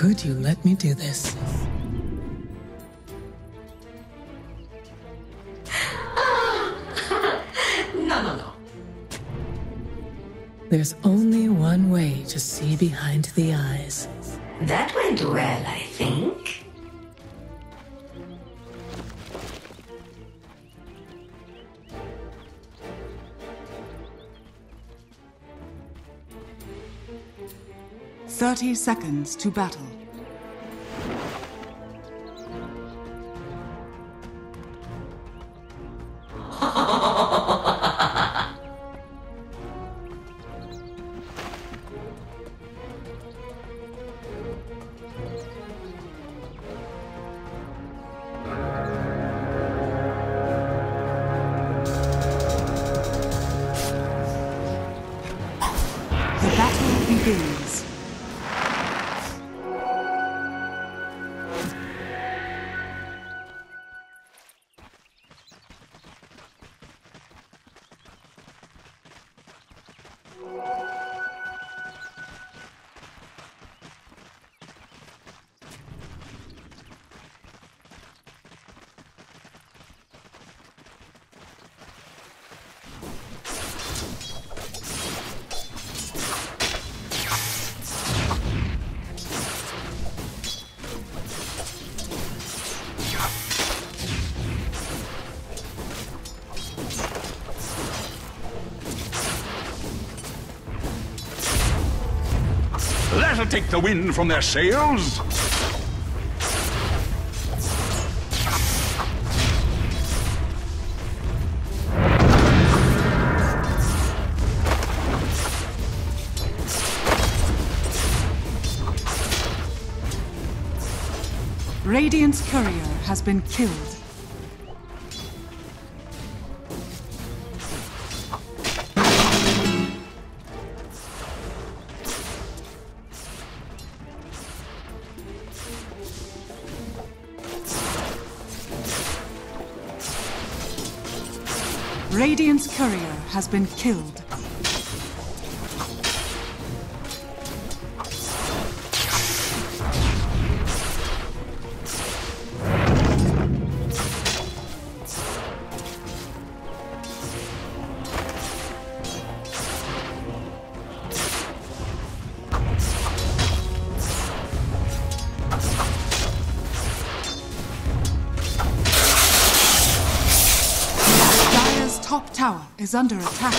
How could you let me do this? No, no, no. There's only one way to see behind the eyes. That went well, I think. Thirty seconds to battle. Take the wind from their sails. Radiant's courier has been killed. Been killed. Is under attack.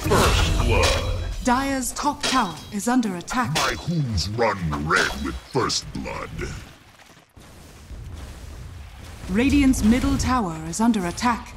First blood. Dire's top tower is under attack. My hooves run red with first blood. Radiant's middle tower is under attack.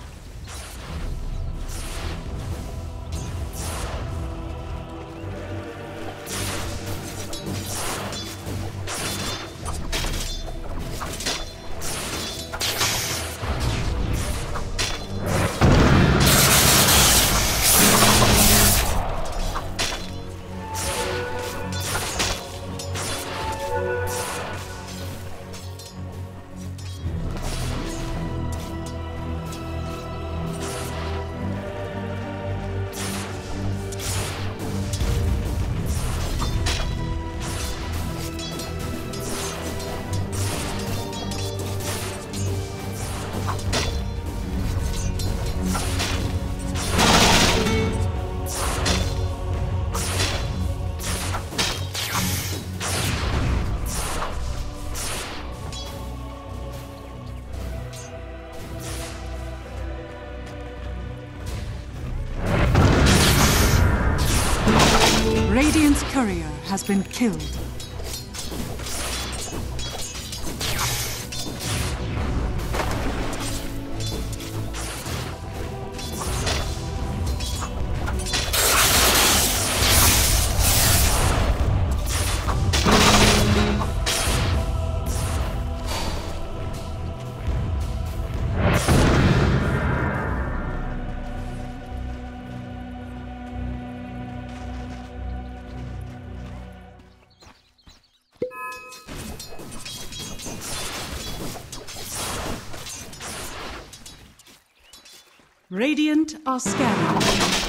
Radiant are scanning.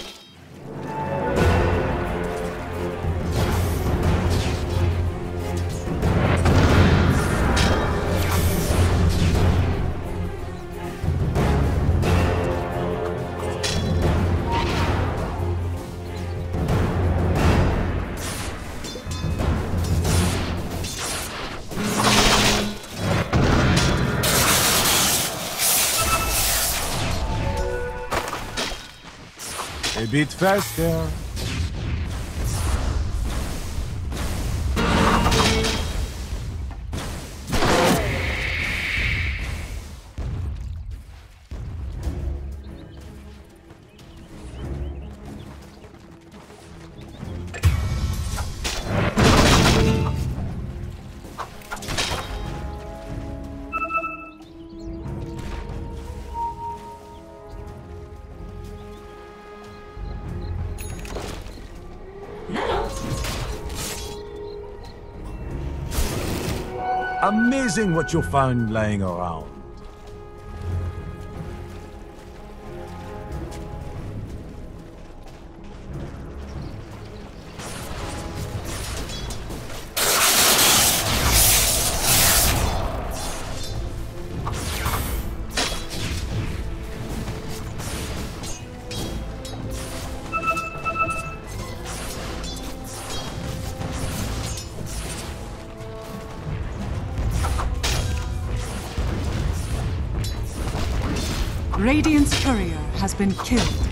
Bit faster. Amazing what you found lying around. Courier has been killed.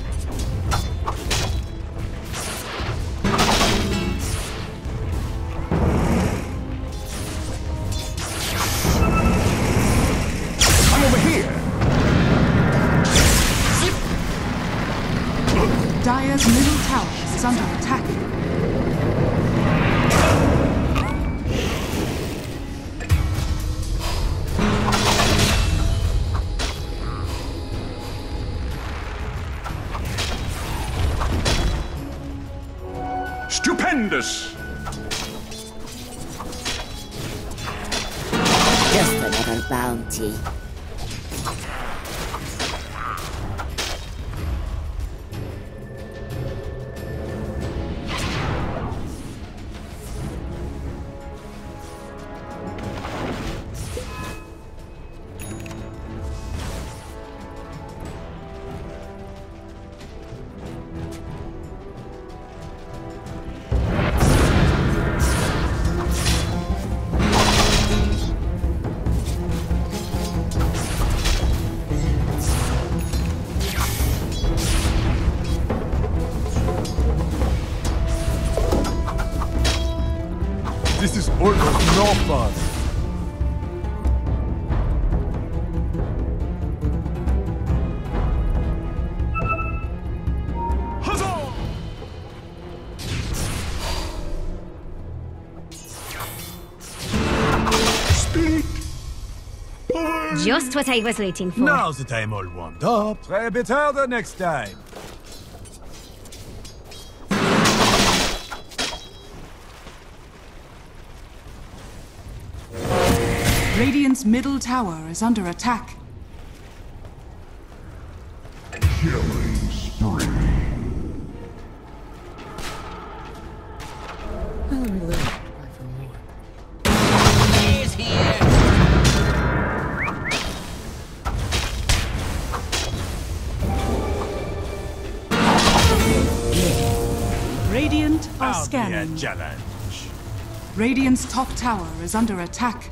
Just what I was waiting for. Now's the time all warmed up. Try a bit harder next time. Radiant's middle tower is under attack. Challenge. Radiant's top tower is under attack.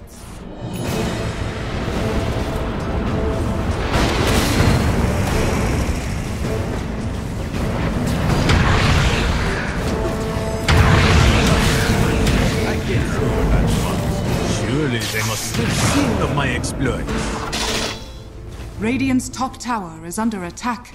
Surely they must still sing of my exploits. Radiant's top tower is under attack.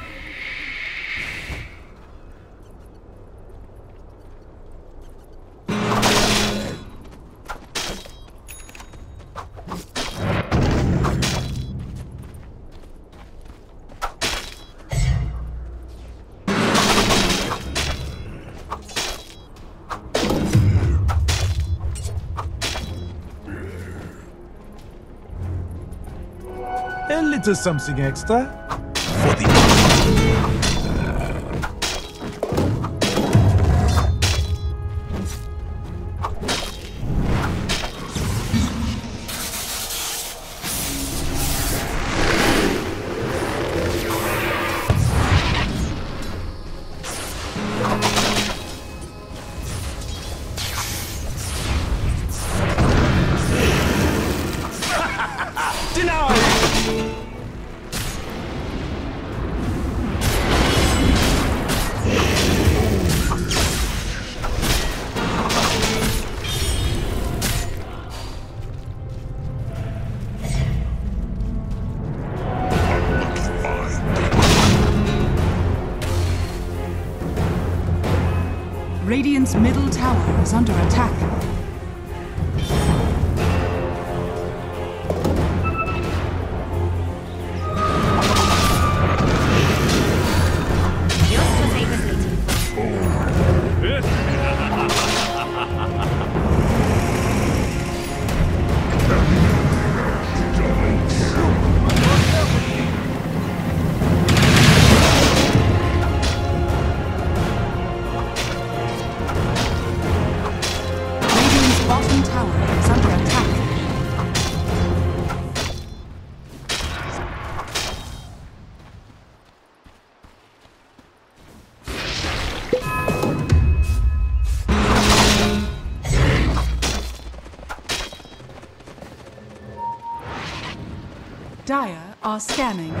Little something extra? For the is under attack. Are scanning.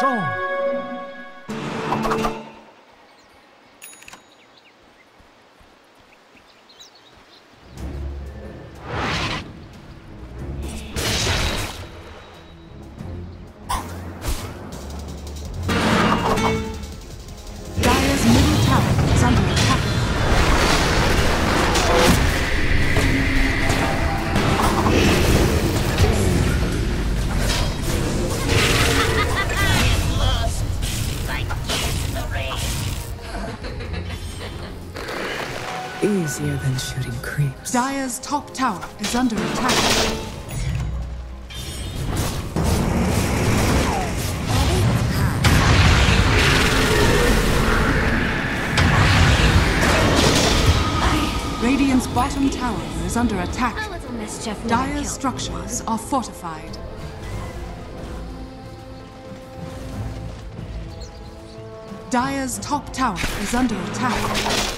Regeneration. Easier than shooting creeps. Dire's top tower is under attack. Radiant's bottom tower is under attack. A little mischief never Dire's killed structures are fortified. Dire's top tower is under attack.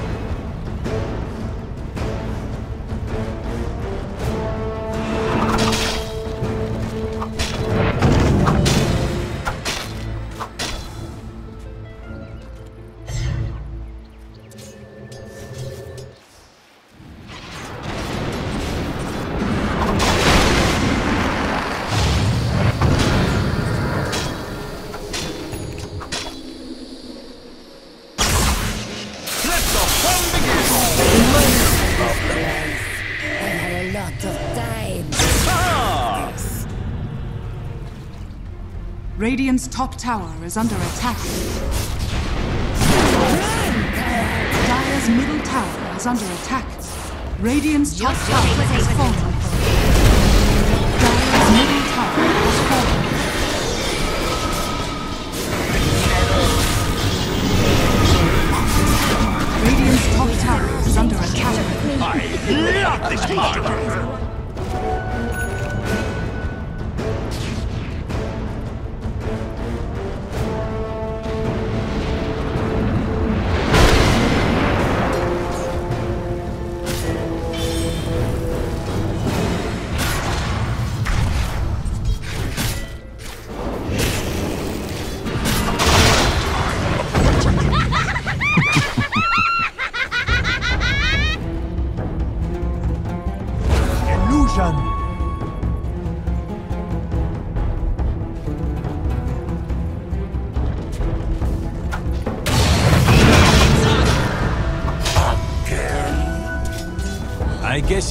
Lot of time. Ah! Radiant's top tower is under attack. Dire's middle tower is under attack. Radiant's top tower has fallen. I love this part!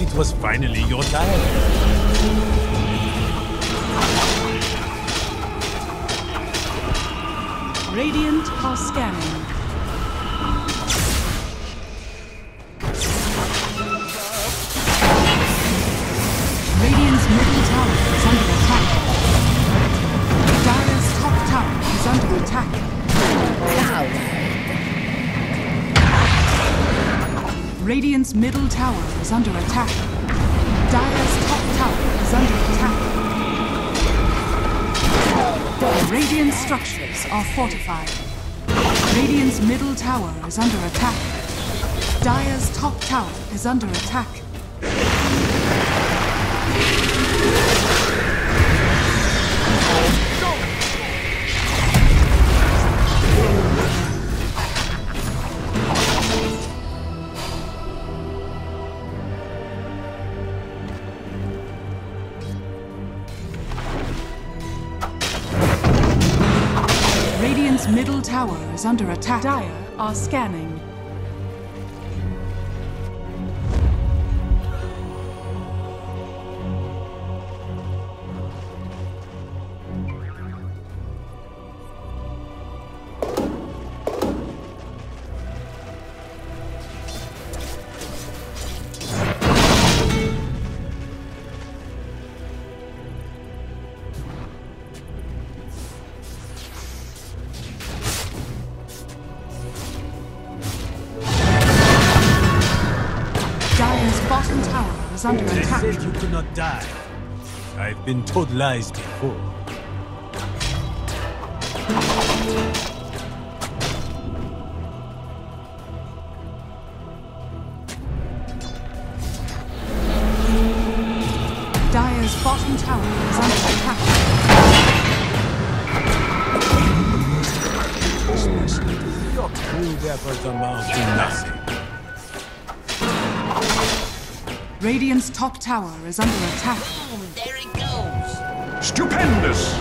It was finally your time. Radiant's middle tower is under attack. Dire's top tower is under attack. Radiant structures are fortified. Radiant's middle tower is under attack. Dire's top tower is under attack. Is under attack. Dire are scanning. Told lies before. Radiant's top tower is under attack. Boom! There it goes. Stupendous!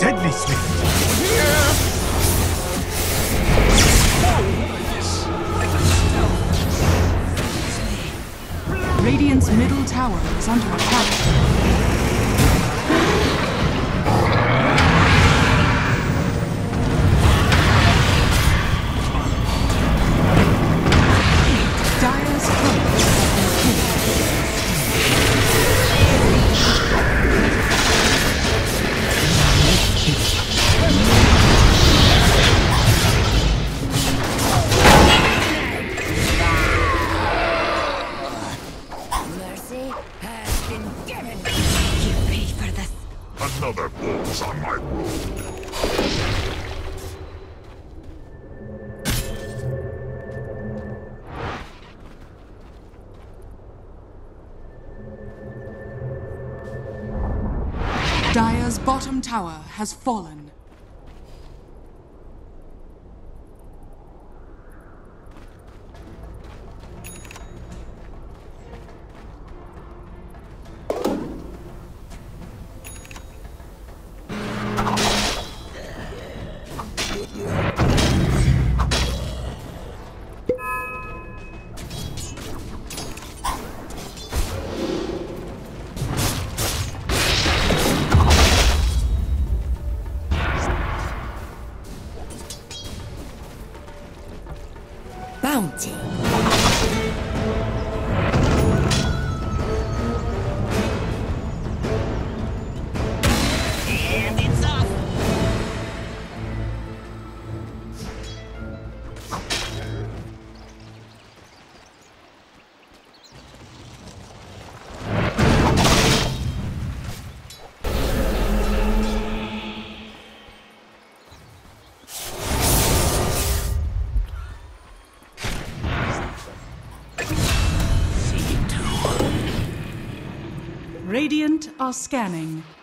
Deadly swift. Radiant's middle tower is under attack. Bounty. And are scanning.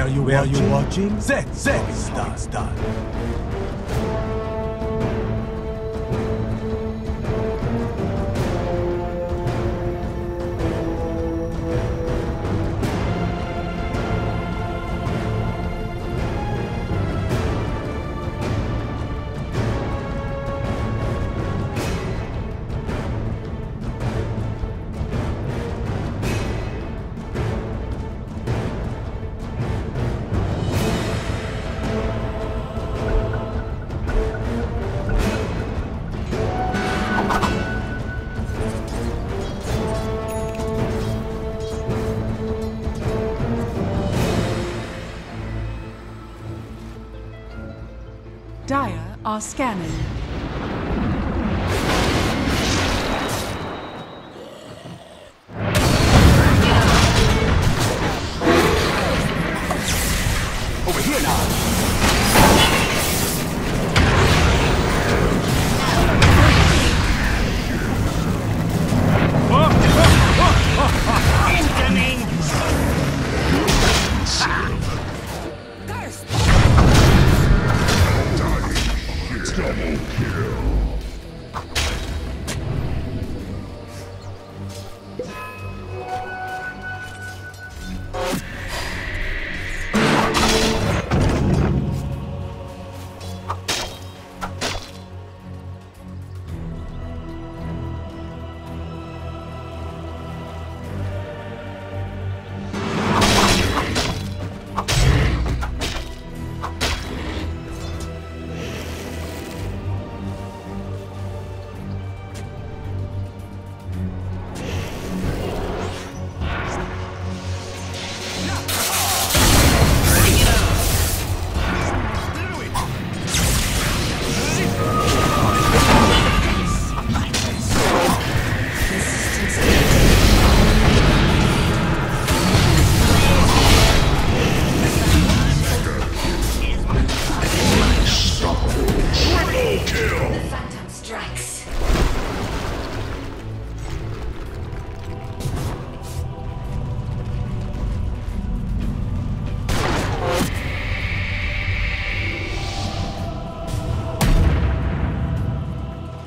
Are you Where watching? You watching? Z, Z, is done, Dire are scanning.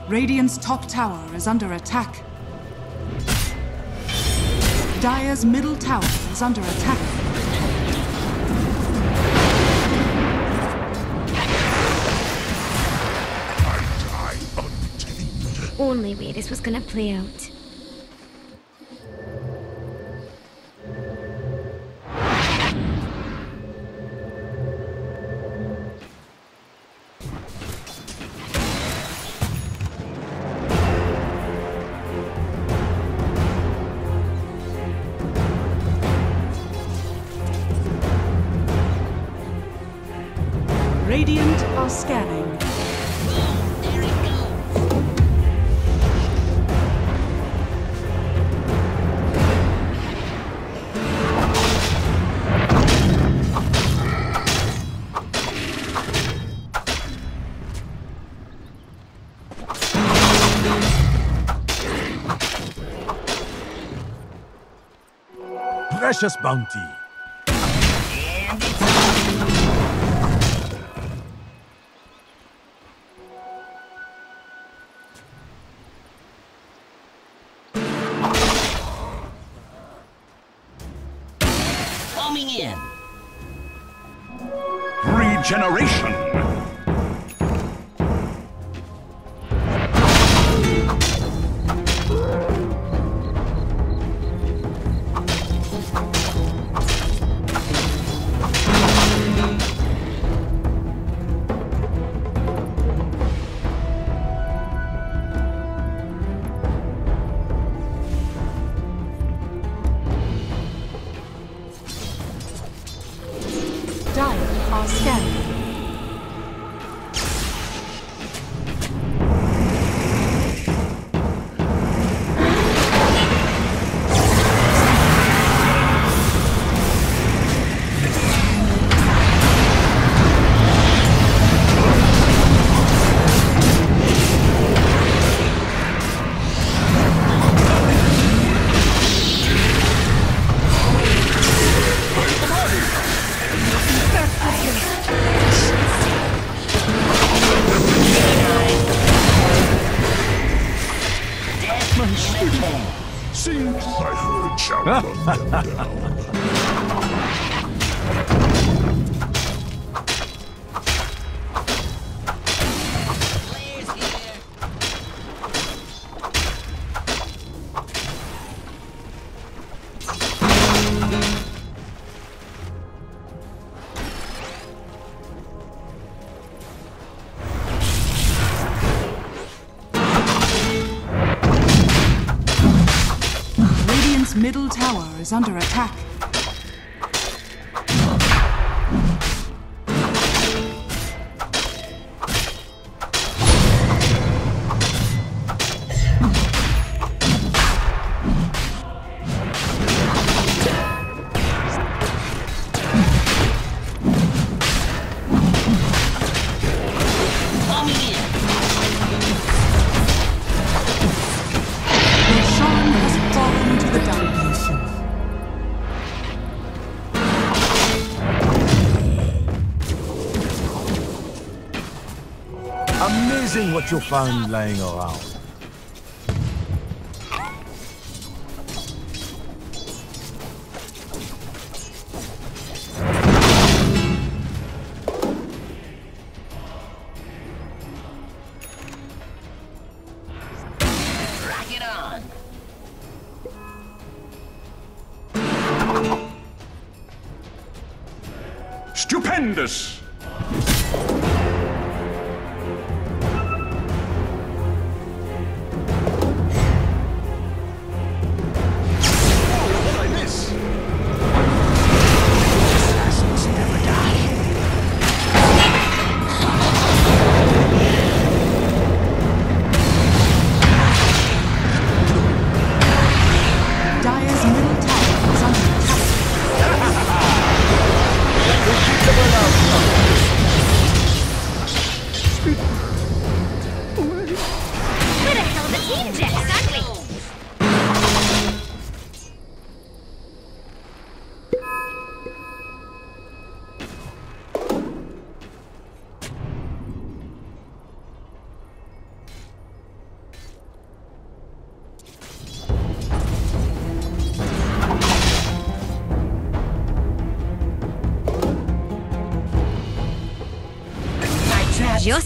Radiant's top tower is under attack. Dire's middle tower is under attack. Only way this was gonna play out. Precious bounty. Under attack. Amazing what you found lying around.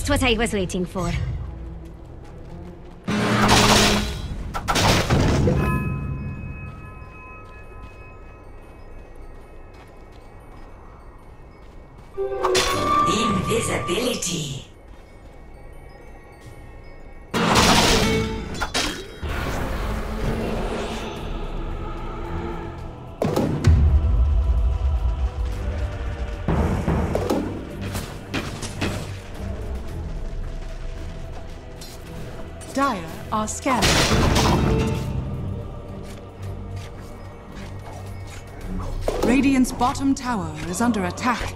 Just what I was waiting for. Are scanning. Radiant's bottom tower is under attack.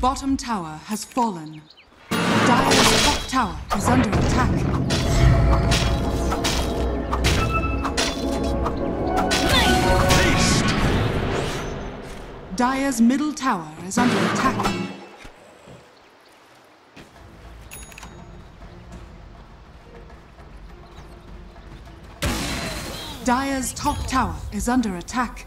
Bottom tower has fallen. Dire's top tower is under attack. Dire's middle tower is under attack. Dire's top tower is under attack.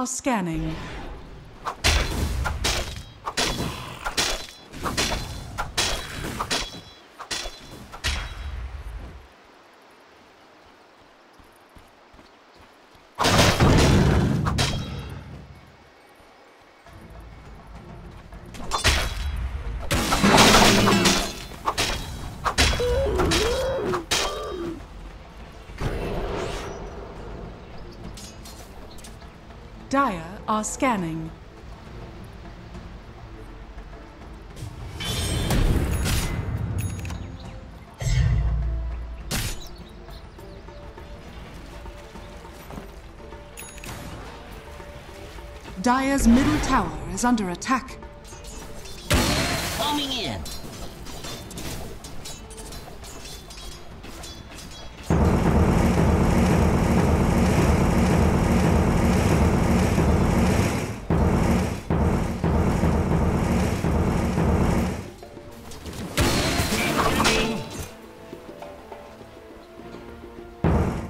Are scanning. Dire are scanning. Dire's middle tower is under attack. Coming in.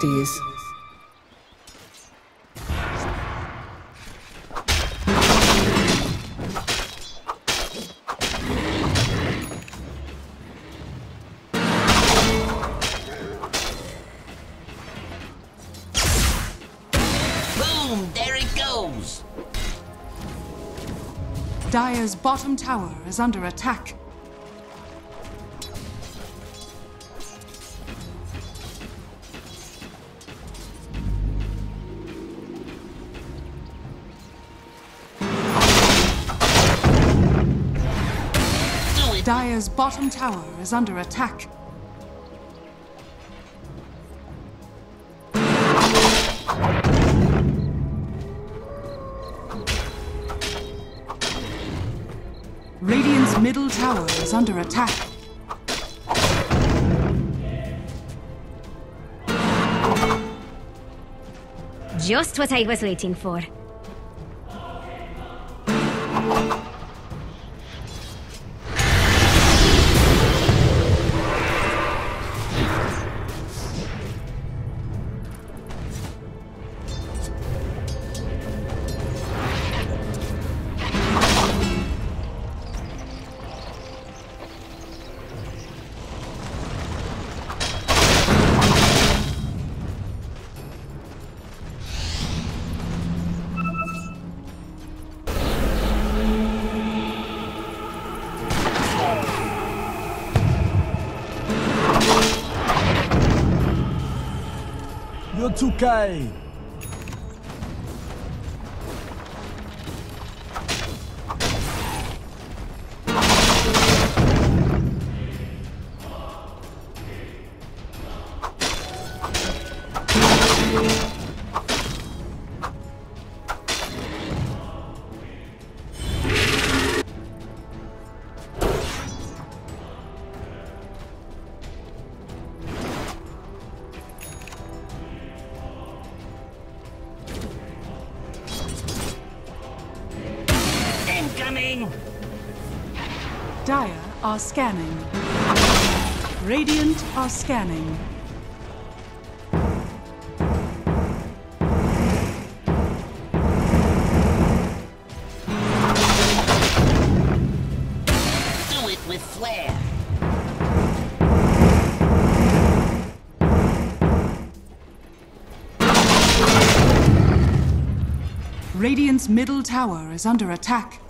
Arcane oddities. Boom! There it goes! Dire's bottom tower is under attack. Dire's bottom tower is under attack. Radiant's middle tower is under attack. Just what I was waiting for. 2K. Are scanning. Radiant are scanning. Do it with flair! Radiant's middle tower is under attack.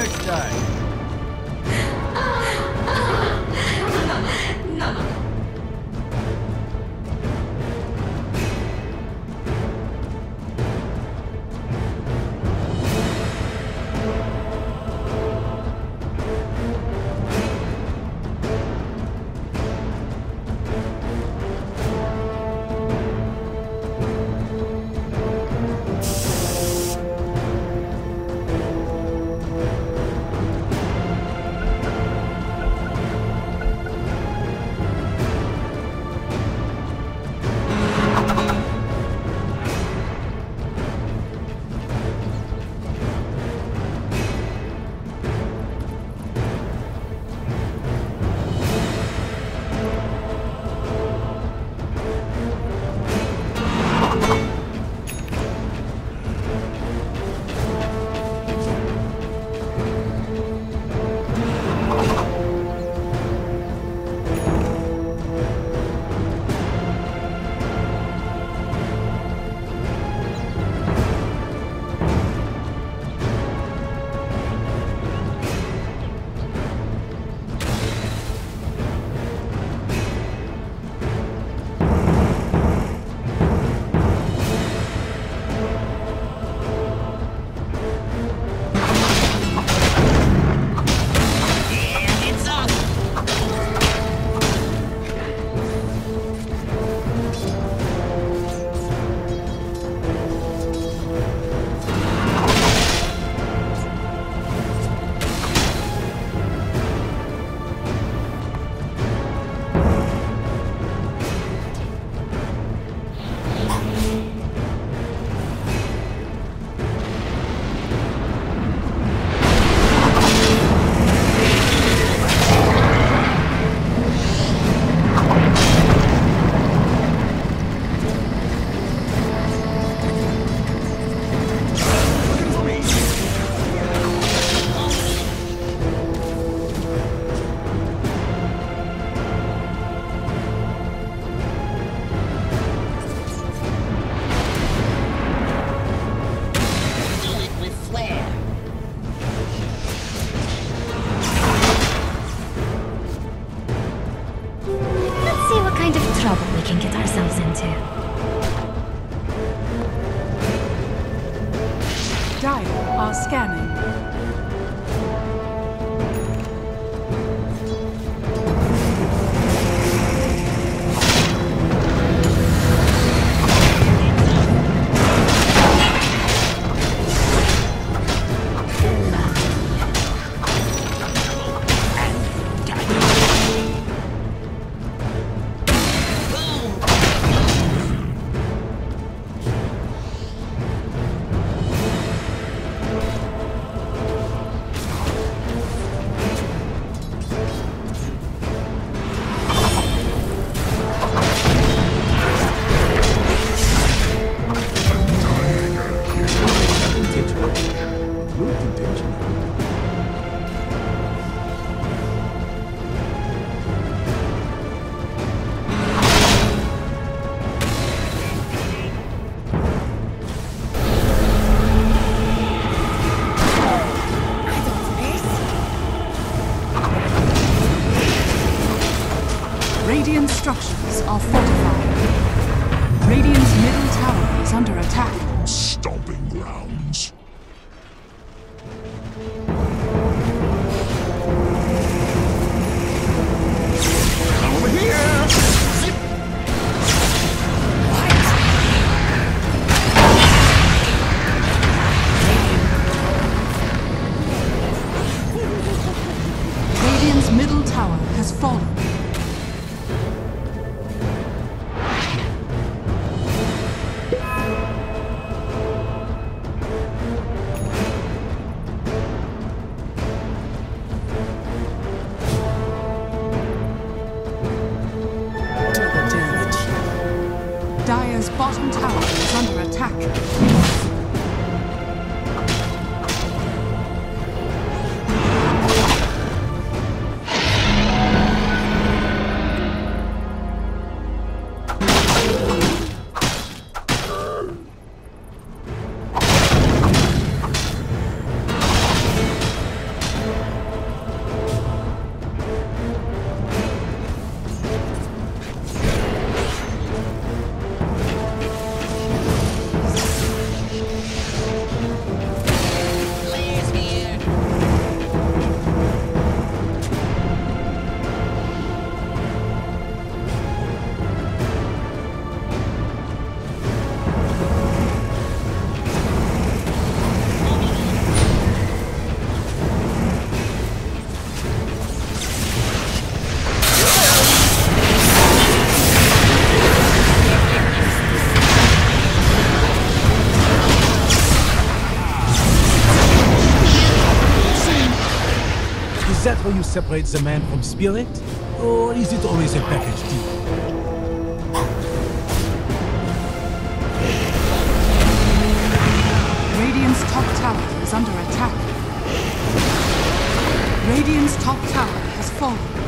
Next day. And separates a man from spirit? Or is it always a package deal? Radiant's top tower is under attack. Radiant's top tower has fallen.